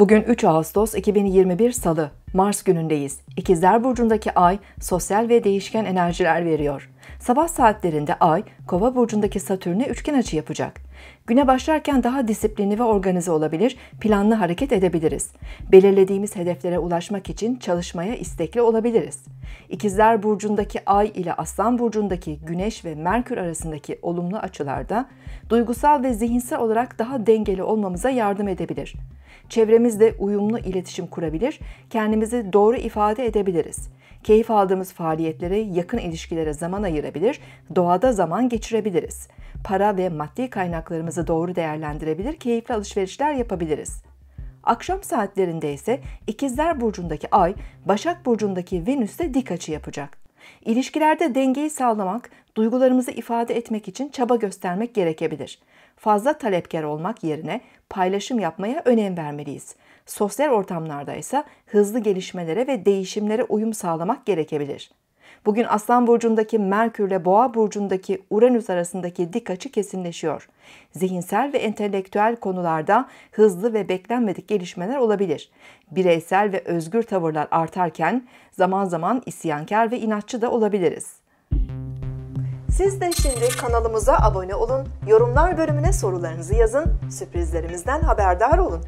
Bugün 3 Ağustos 2021 Salı, Mars günündeyiz. İkizler Burcu'ndaki ay sosyal ve değişken enerjiler veriyor. Sabah saatlerinde ay, Kova Burcu'ndaki Satürn'e üçgen açı yapacak. Güne başlarken daha disiplinli ve organize olabilir, planlı hareket edebiliriz. Belirlediğimiz hedeflere ulaşmak için çalışmaya istekli olabiliriz. İkizler Burcu'ndaki ay ile Aslan Burcu'ndaki Güneş ve Merkür arasındaki olumlu açılarda duygusal ve zihinsel olarak daha dengeli olmamıza yardım edebilir çevremizle uyumlu iletişim kurabilir, kendimizi doğru ifade edebiliriz. Keyif aldığımız faaliyetlere, yakın ilişkilere zaman ayırabilir, doğada zaman geçirebiliriz. Para ve maddi kaynaklarımızı doğru değerlendirebilir, keyifli alışverişler yapabiliriz. Akşam saatlerinde ise İkizler Burcu'ndaki Ay, Başak Burcu'ndaki Venüs'te dik açı yapacak. İlişkilerde dengeyi sağlamak, duygularımızı ifade etmek için çaba göstermek gerekebilir. Fazla talepkar olmak yerine paylaşım yapmaya önem vermeliyiz. Sosyal ortamlarda ise hızlı gelişmelere ve değişimlere uyum sağlamak gerekebilir. Bugün Aslan burcundaki Merkür ile Boğa burcundaki Uranüs arasındaki dik açı kesinleşiyor. Zihinsel ve entelektüel konularda hızlı ve beklenmedik gelişmeler olabilir. Bireysel ve özgür tavırlar artarken zaman zaman isyankar ve inatçı da olabiliriz. Siz de şimdi kanalımıza abone olun, yorumlar bölümüne sorularınızı yazın, sürprizlerimizden haberdar olun.